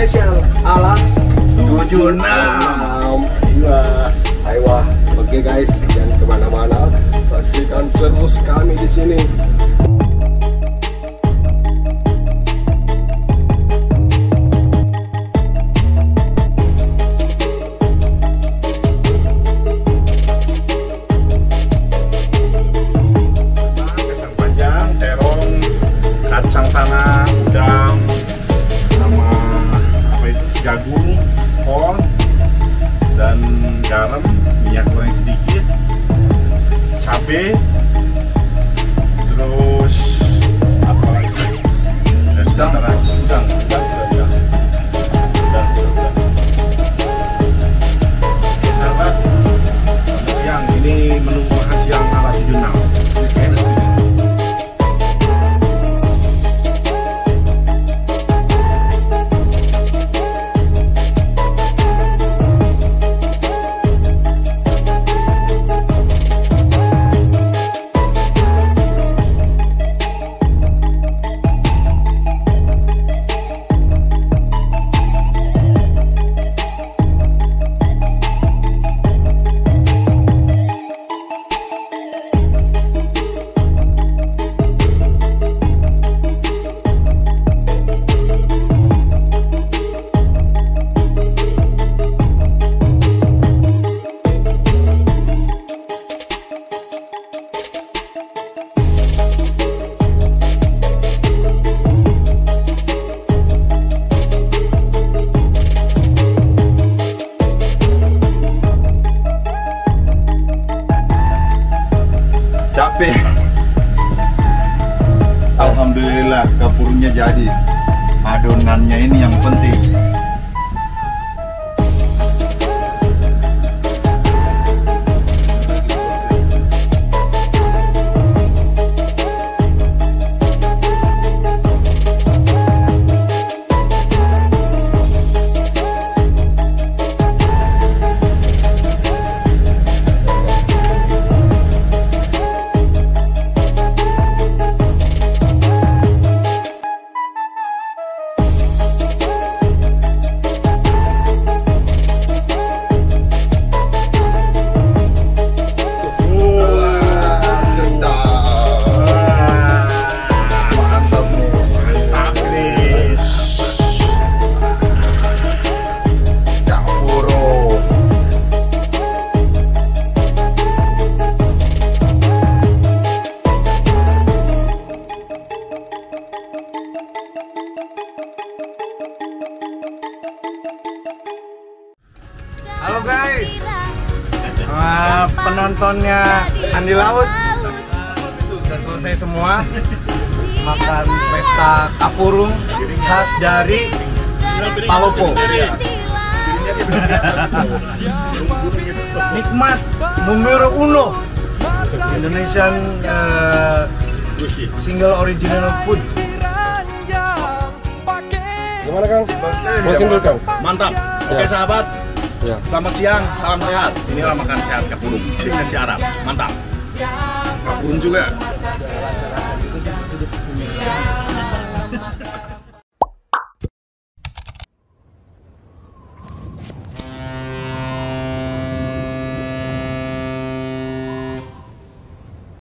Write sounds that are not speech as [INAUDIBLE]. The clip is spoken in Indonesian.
spesial ala tujuh enam. enam Iya Ayo Oke guys Jangan ke mana-mana. Saksikan terus kami di sini Alhamdulillah kapurnya jadi. Adonannya ini yang penting Halo guys, penontonnya Andi Laut sudah selesai semua makan pesta kapurung khas dari Palopo. [LAUGHS] Nikmat numero uno Indonesian eh, single original food. Gimana Kang? Closing dulu Kang Mantap. Oke Ya. sahabat, Ya selamat siang, salam sehat. Inilah makan sehat kapurung di sesi Arab. Mantap. kapurun juga